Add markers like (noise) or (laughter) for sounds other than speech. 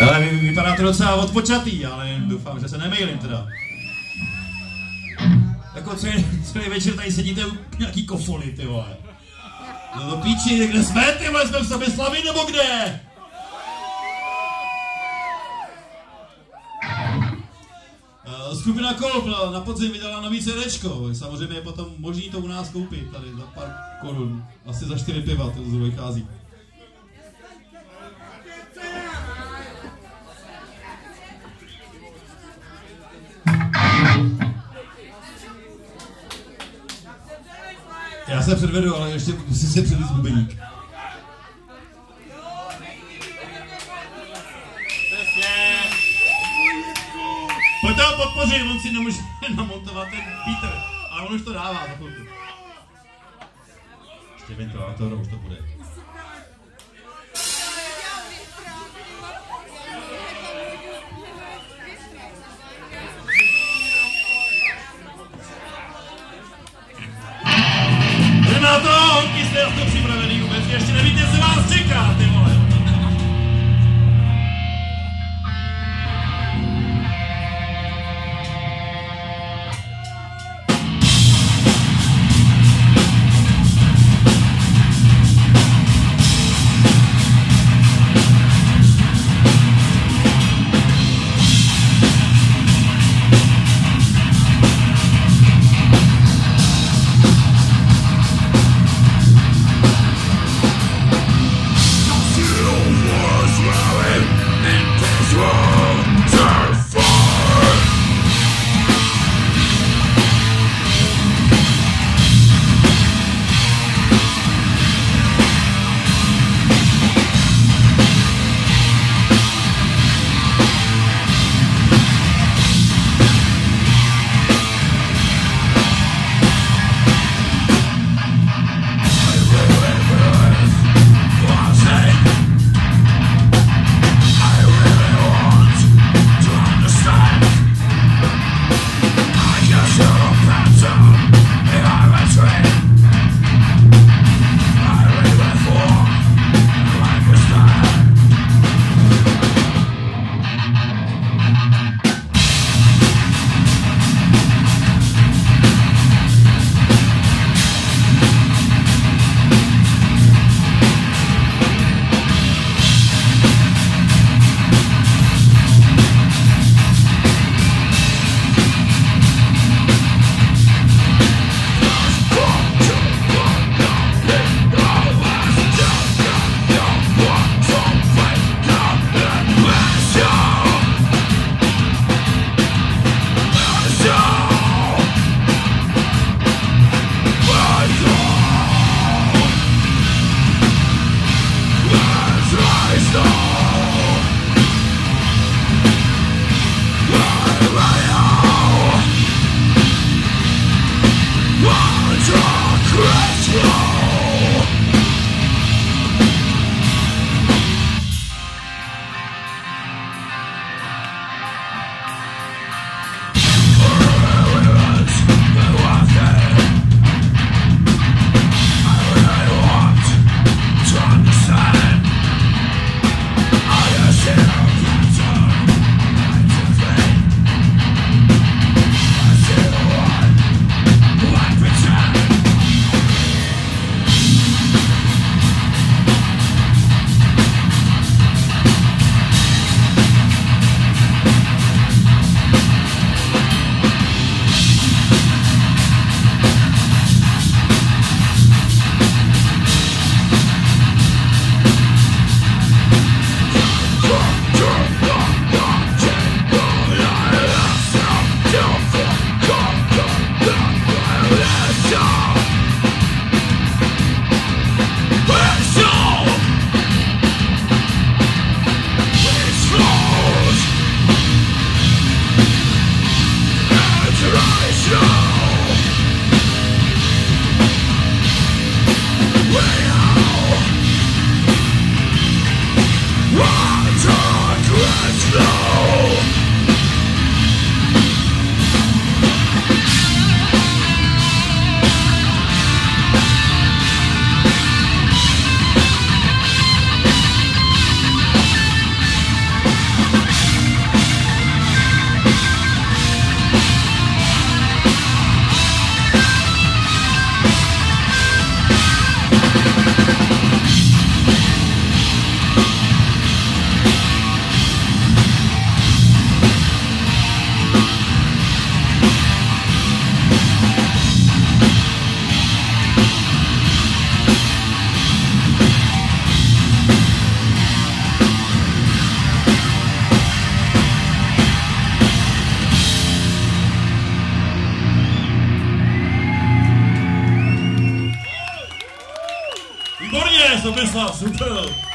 Ale vy, vypadá to docela odpočatý, ale doufám, že se nemýlím teda. Jako celý, celý večer tady sedíte nějaký kofoli, ty vole. No do píči, kde jsme, ty vole, jsme v sobě slavy nebo kde? Uh, Skupina Kolb na podzim vydala nový CD. Samozřejmě je potom možný to u nás koupit tady za pár korun. Asi za čtyři piva to vychází. Já se předvedu, ale ještě musím si předvíc bubeník. Pojďte ho podpořit, on si nemůže (laughs) namontovat ten Peter, ale on už to dává za chvilku. Ještě ventilátor, už to bude. Justina Vitesse It's wrong. Stanisław, super!